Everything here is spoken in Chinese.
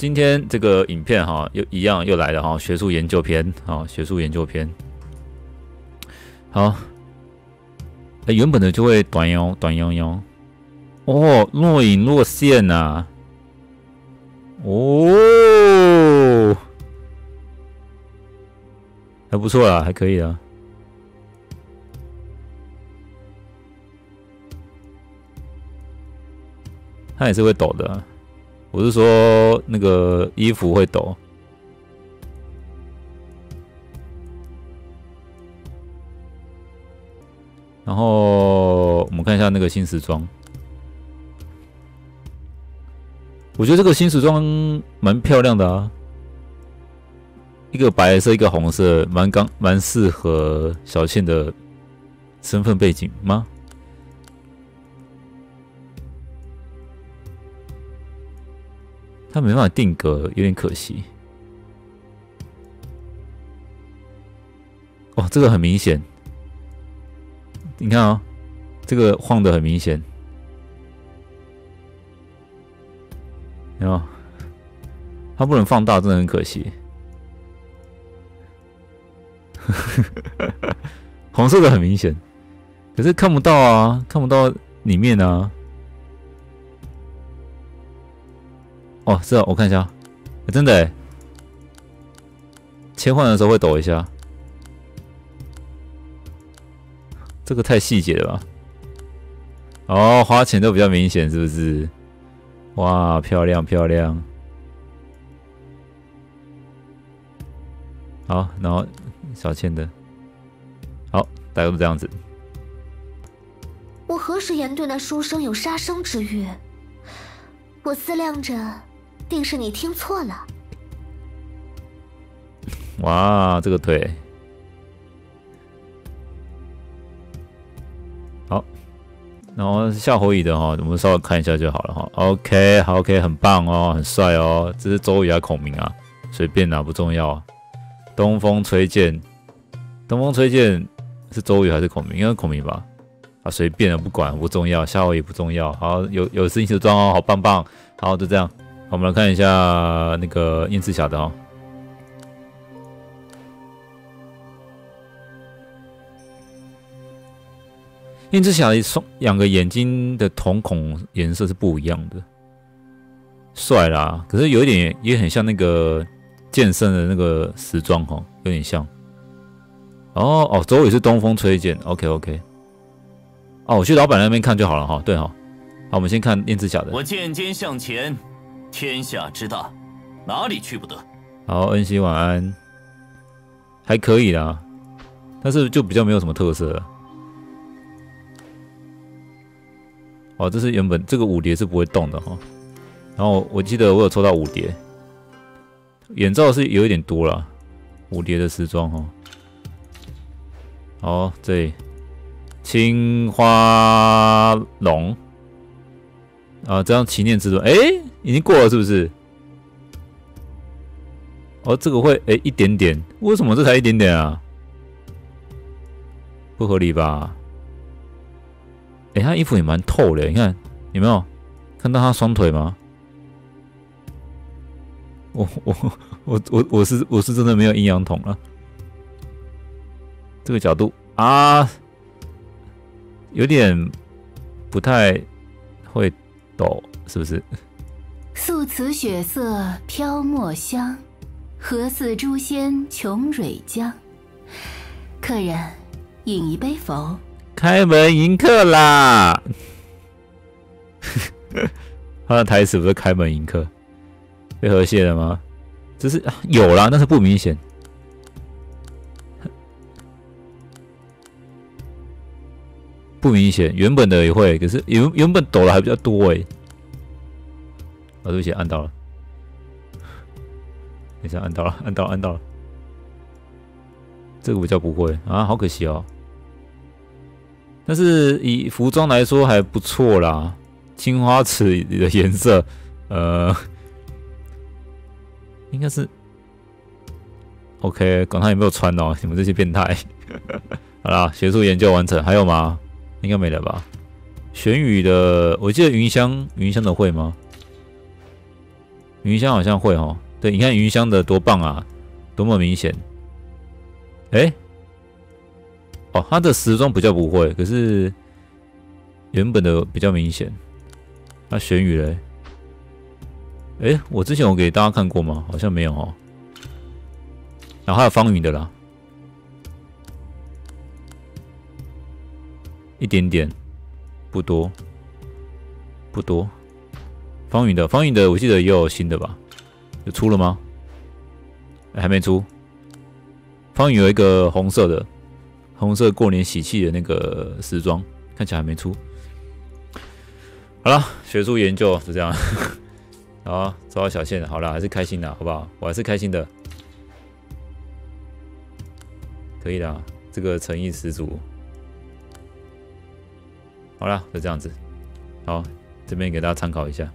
今天这个影片哈，又一样又来了哈，学术研究篇啊，学术研究篇。好，它原本的就会短腰短腰腰。哦，若隐若现呐。哦，还不错啦，还可以啊。它也是会抖的，我是说那个衣服会抖。然后我们看一下那个新时装，我觉得这个新时装蛮漂亮的啊，一个白色，一个红色，蛮刚蛮适合小倩的身份背景吗？他没办法定格，有点可惜。哦，这个很明显，你看啊，这个晃的很明显，有没有？它不能放大，真的很可惜。红色的很明显，可是看不到啊，看不到里面啊。哦，是啊，我看一下，真的，切换的时候会抖一下，这个太细节了吧？哦，花钱都比较明显，是不是？哇，漂亮漂亮！好，然后小倩的，好，大概是这样子。我何时言对那书生有杀生之欲？我思量着。定是你听错了。哇，这个腿，好，然后夏侯乙的哈，我们稍微看一下就好了哈。OK，好，OK，很棒哦，很帅哦。这是周瑜还是孔明啊？随便啊，不重要。东风吹剑，东风吹剑是周瑜还是孔明？应该孔明吧？啊，随便了，不管，不重要。夏侯乙不重要。好，有有事情就装哦，好棒棒。好，就这样。我们来看一下那个燕赤霞的哦。燕赤霞双两个眼睛的瞳孔颜色是不一样的，帅啦！可是有一点也很像那个剑圣的那个时装哈，有点像。哦哦，周围是东风吹剑，OK OK。哦，我去老板那边看就好了哈。对哈，好，我们先看燕赤霞的。我剑尖向前。天下之大，哪里去不得？好，恩熙晚安，还可以啦，但是就比较没有什么特色了。哦，这是原本这个五蝶是不会动的哈。然后我记得我有抽到五蝶，眼罩是有一点多了，五蝶的时装哈。好，这里青花龙啊，这样祈念之盾，哎。已经过了是不是？哦，这个会哎一点点，为什么这才一点点啊？不合理吧？哎，他衣服也蛮透的，你看有没有看到他双腿吗？我我我我我是我是真的没有阴阳筒了，这个角度啊，有点不太会抖，是不是？素瓷雪色飘墨香，何似诛仙琼蕊浆？客人饮一杯否？开门迎客啦！他的台词不是开门迎客，被和谐了吗？只是有啦，但是不明显，不明显。原本的也会，可是原原本抖的还比较多哎。啊，对不起，按到了。等一下，按到了，按到，按到了。这个比较不会啊，好可惜哦。但是以服装来说还不错啦，青花瓷的颜色，呃，应该是 OK。管他有没有穿哦，你们这些变态。好啦，学术研究完成，还有吗？应该没了吧？玄宇的，我记得云香，云香的会吗？云香好像会哦。对，你看云香的多棒啊，多么明显。哎，哦，他的时装比较不会，可是原本的比较明显。那玄宇嘞？哎，我之前有给大家看过吗？好像没有哦。然后还有方云的啦，一点点，不多，不多。方云的，方云的，我记得也有新的吧？有出了吗？还没出。方云有一个红色的，红色过年喜气的那个时装，看起来还没出。好了，学术研究就这样。好，抓到小线，好了，还是开心的，好不好？我还是开心的，可以的，这个诚意十足。好了，就这样子。好，这边给大家参考一下。